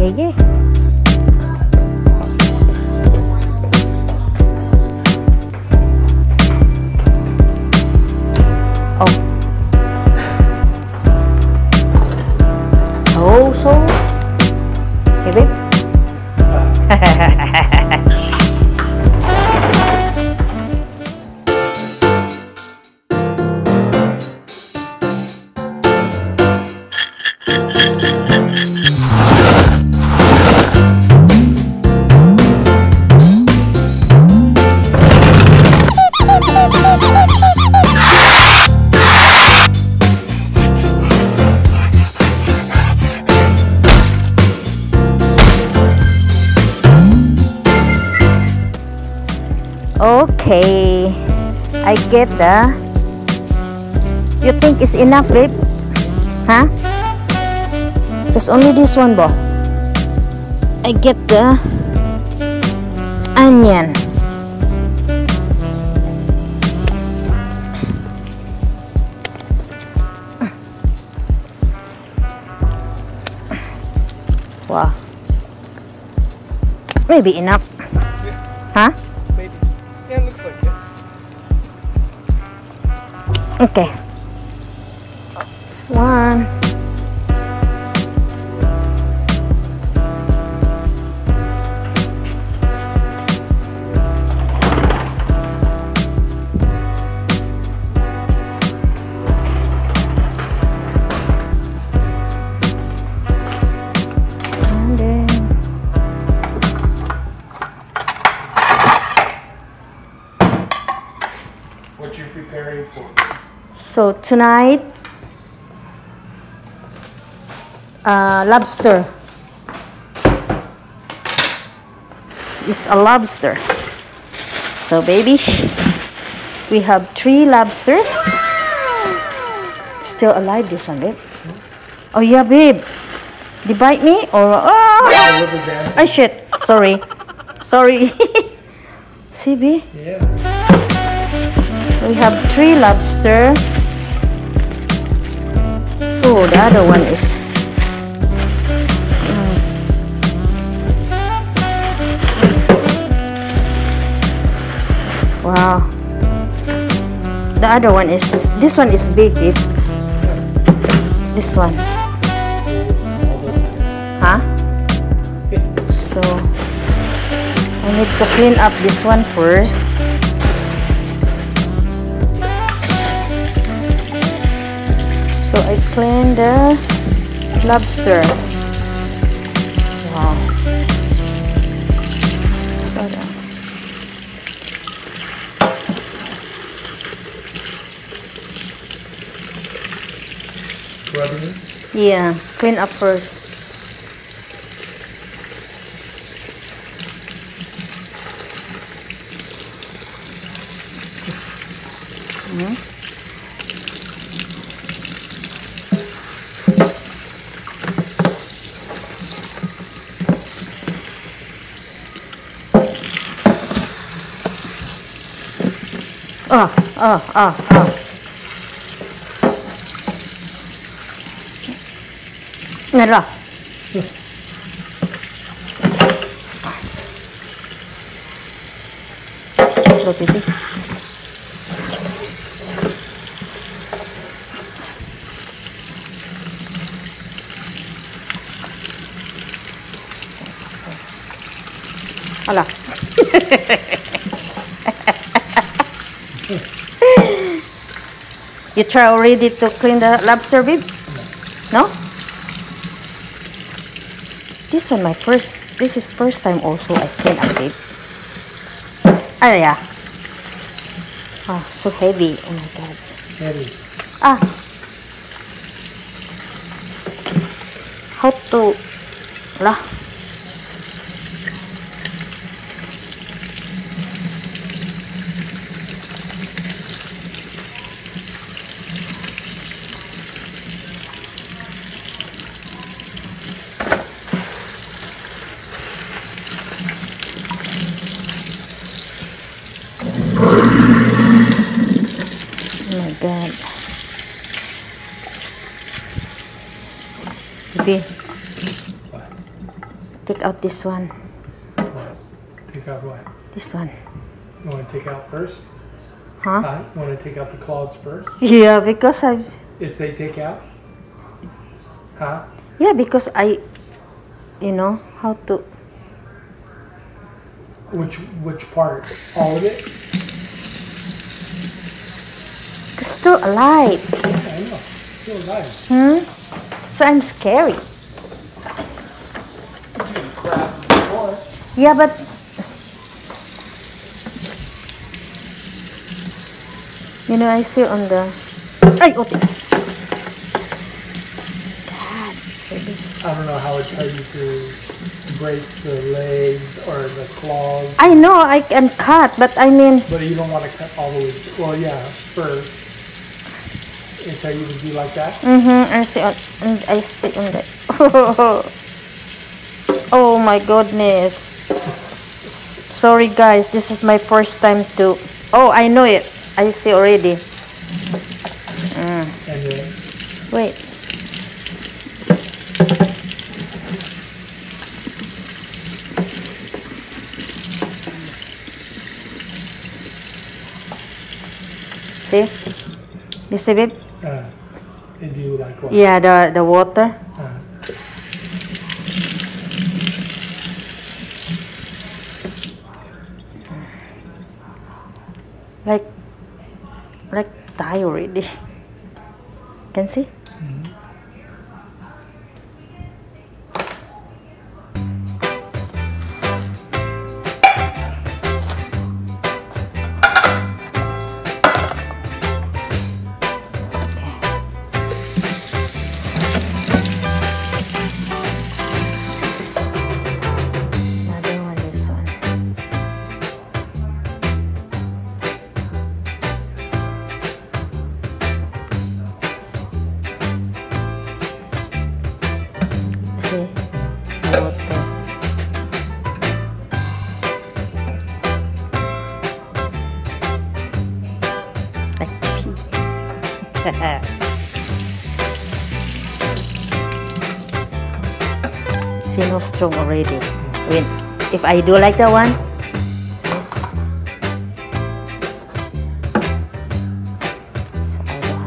Yeah, yeah. Okay. I get the. You think it's enough, babe? Huh? Just only this one, bo. I get the onion. Wow. Maybe enough. Huh? Okay. One. So tonight, uh, lobster. It's a lobster. So baby, we have three lobster. Still alive, this one, babe. Oh yeah, babe. They bite me or oh, A little oh shit. Sorry, sorry. See, babe. Yeah. We have three lobster. Oh, the other one is. Wow. The other one is. This one is big. This one. Huh? So, I need to clean up this one first. So I clean the lobster. Wow. Hold on. Rubbing it. Yeah, clean up first. Hmm? Mhm. Ah, ah, ah, ah. Nara. Lo pipi. Hala. You try already to clean the lobster, babe? No? This one my first. This is first time also I clean a babe. Oh, yeah. Oh, so heavy. Oh my god. Heavy. Ah. How to... Lah. Oh my god. Baby. take out this one. What? Take out what? This one. You want to take out first? Huh? You want to take out the claws first? Yeah, because I It say take out? Huh? yeah, because I you know how to Which which part? All of it? it's still alive. Yeah, I know. Still alive. Hmm? So I'm scary. Yeah, but you know, I see on the. Ay, God, baby. I don't know how it tell you to break the legs or the claws, I know I can cut, but I mean, but you don't want to cut all the way. Well, yeah, first. It tell you to do like that. mm-hmm, I see on, I see on the. oh my goodness. Sorry guys, this is my first time to. Oh, I know it. I see already. And then Wait. See? You see it? Yeah, the the water. Uh, Like like die already. Can see? See, already. When, if I do like that one, so I don't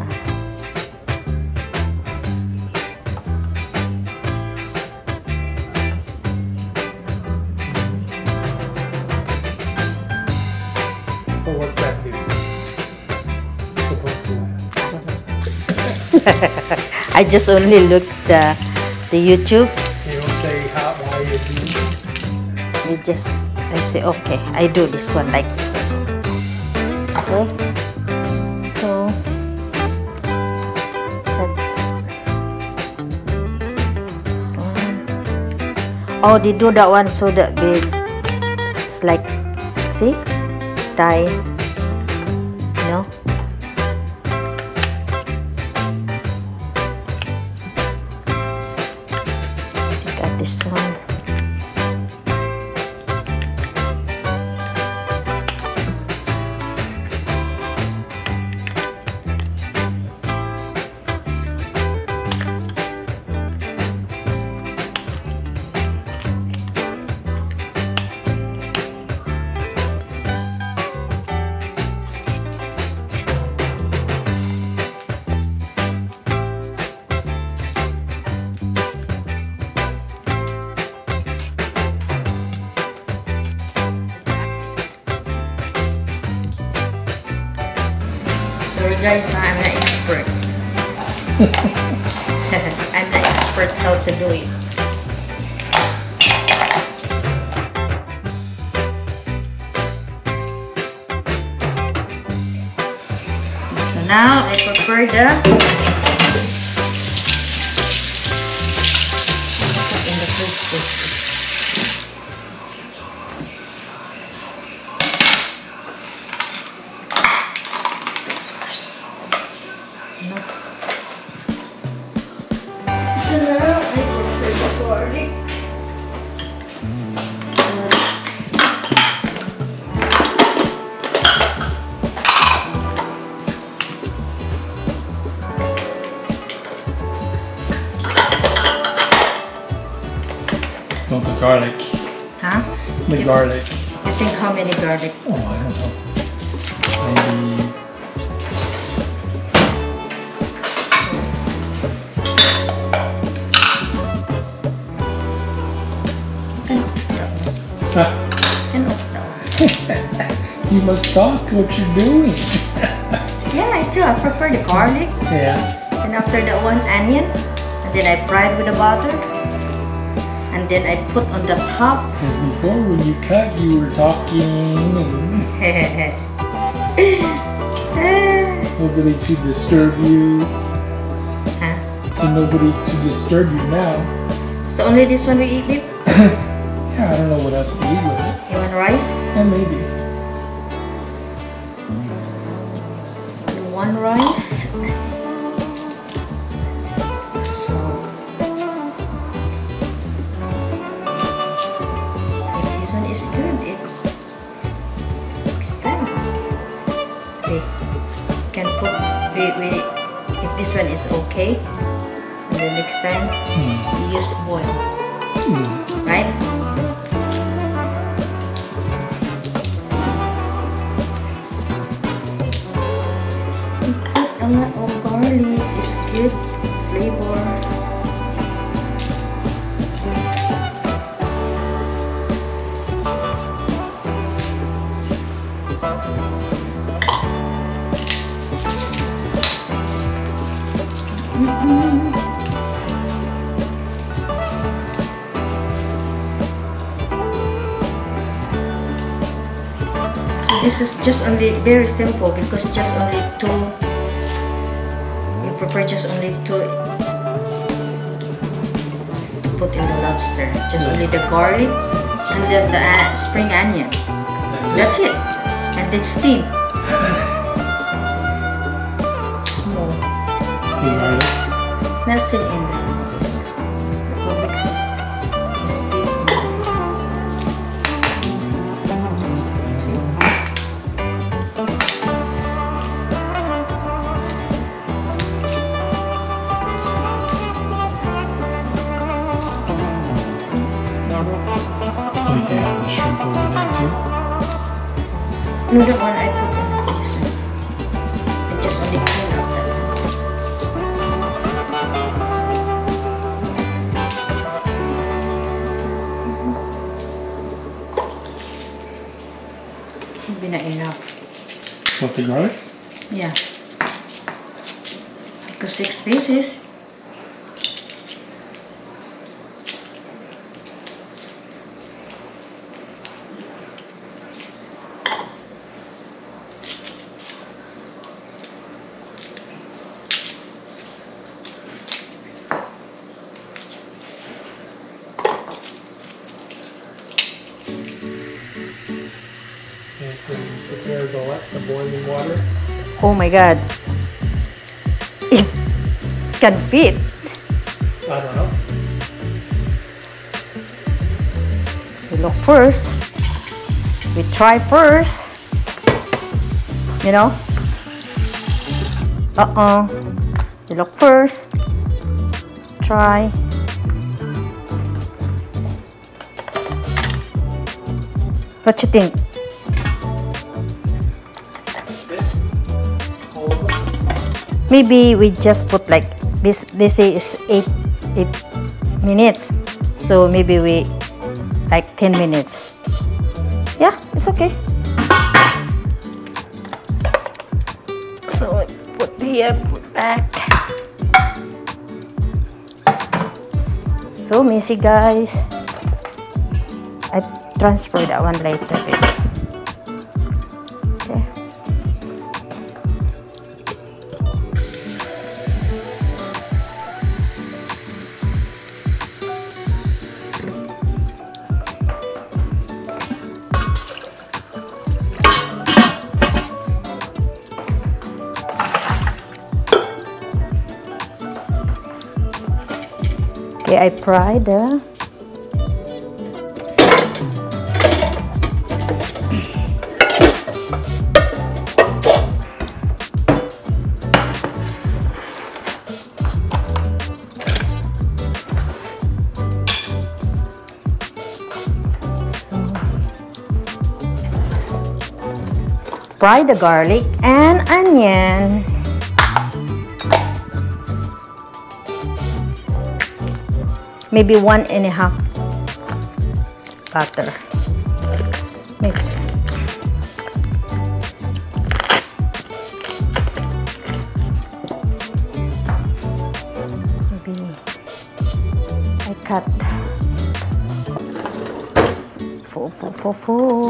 have- so what's that do? Supposed to. I just only looked the the YouTube. Just I say okay, I do this one like this. Okay. So that- one. Oh, they do that one so that they it's like see die. Guys, I'm an expert. I'm the expert how to do it. So now I prepare the must talk what you're doing. Yeah, I do. I prefer the garlic. Yeah. And after that one, onion. And then I fry it with the butter. And then I put on the top. Because before when you cut, you were talking and nobody to disturb you. Huh? So nobody to disturb you now. so only this one we eat with? Yeah, I don't know what else to eat with it. You want rice? Yeah, maybe. And the next time Hmm. This is just only very simple because just only two. You prepare just only two to put in the lobster. Just only the garlic and then the uh, spring onion. That's it. And then steam. Small. You? That's it in there. Have the shrimp over there too. No, the one I put in the freezer. I just only clean up that. Hindi na enough. What, the garlic? Yeah. Because six pieces. And prepare the, boiling water. Oh my god. It can fit. I don't know. We look first. We try first. You know? Uh-uh. We look first. Try. What you think? Maybe we just put like this. This is eight eight minutes. So maybe we like 10 minutes. Yeah, it's okay. So put here, put back. So messy guys. Transfer that one later. Okay. Okay, I fry the fry the garlic and onion. Maybe one and a half butter. Maybe. Maybe I cut full, full, full, full.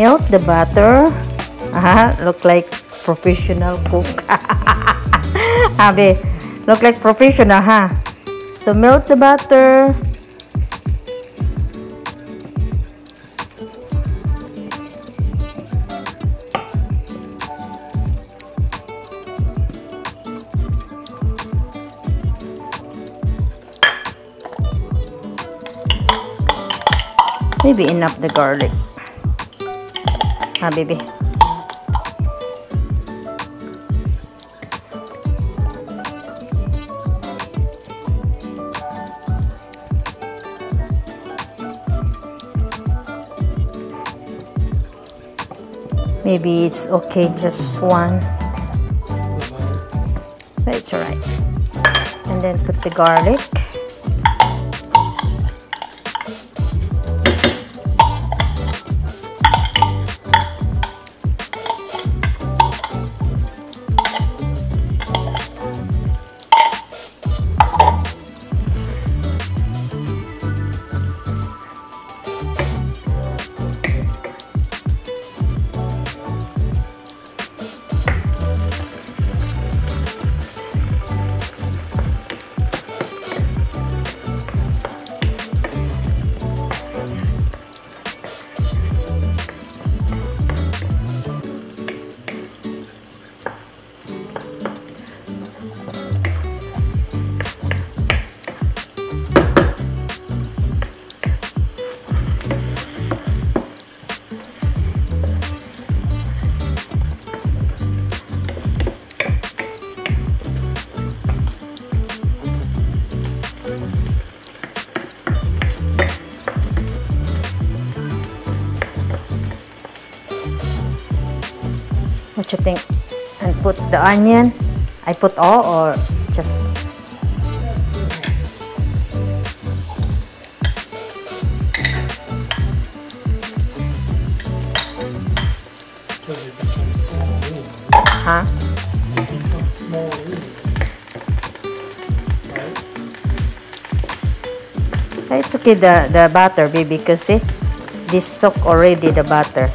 Melt the butter. Ah, look like professional cook. Abe, look like professional, huh? So melt the butter. Maybe enough the garlic. Ah, baby. Maybe it's okay, just one. But it's alright. And then put the garlic. You think? And put the onion. I put all or just huh? It's okay the the butter baby because see this soak already the butter.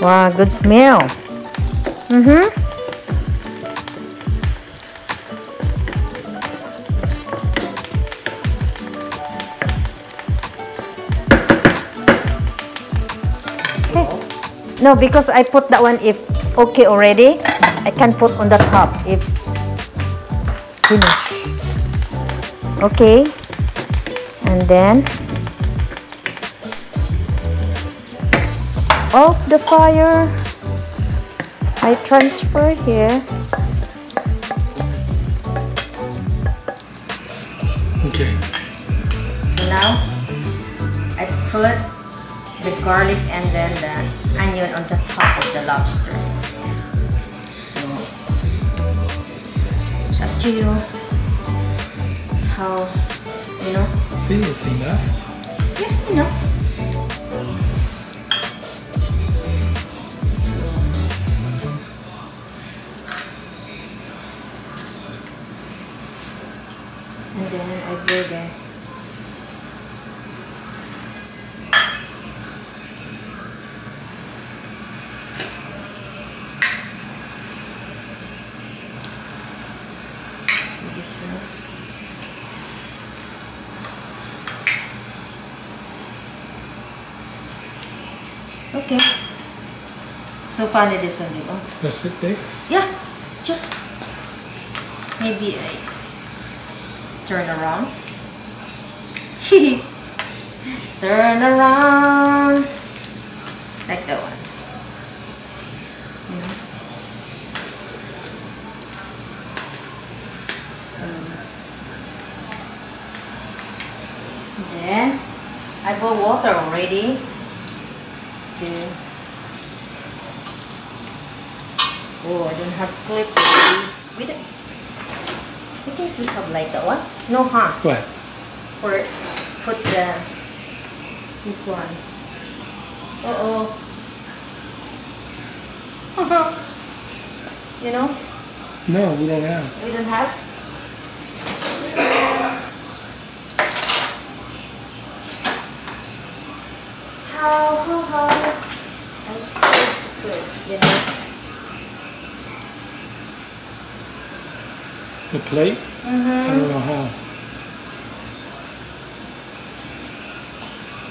Wow, good smell. Mm-hmm. No, because I put that one if okay already, I can put on the top if finish. Okay. And then off the fire. I transfer here. Okay. So now I put the garlic and then the onion on the top of the lobster. So it's up to you how you know. See, it's enough. Yeah, you know. So, okay. So funny this one, di ba? That's it, Dave? Yeah, just maybe I turn around. turn around. Like that one. You know? Um, then I water already to Oh, I don't have clip. We don't. We can clip up like that one. No, huh? What? For put the this one. Uh oh. you know, No, we don't have. we don't have. How how how? I'm scared you know. The plate? I Mm-hmm. don't know how.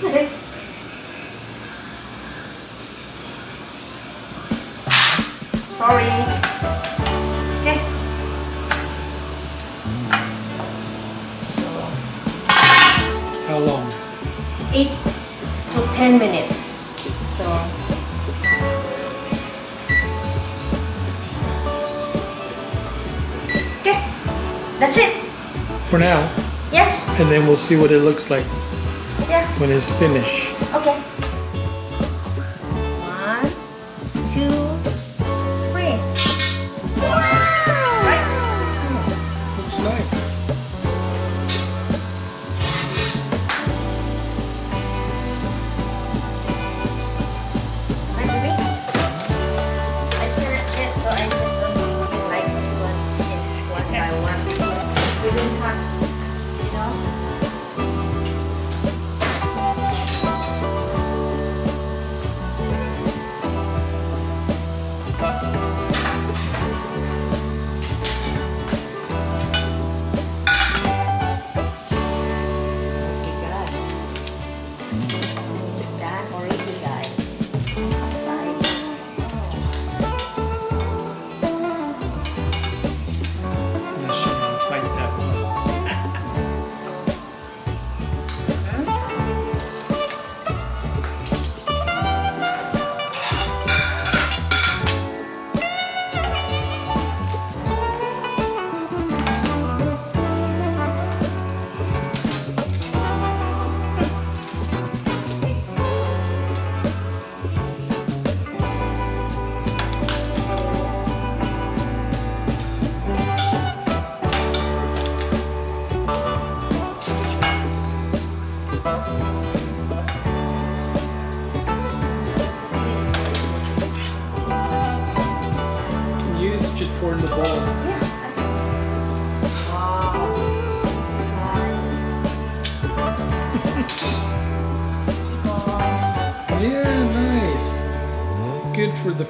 Sorry. Okay. So, How long? 8 to 10 minutes. So, For now. Yes. And then we'll see what it looks like Yeah. when it's finished. Okay.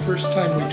First time we